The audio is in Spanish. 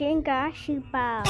Shenka Shipao.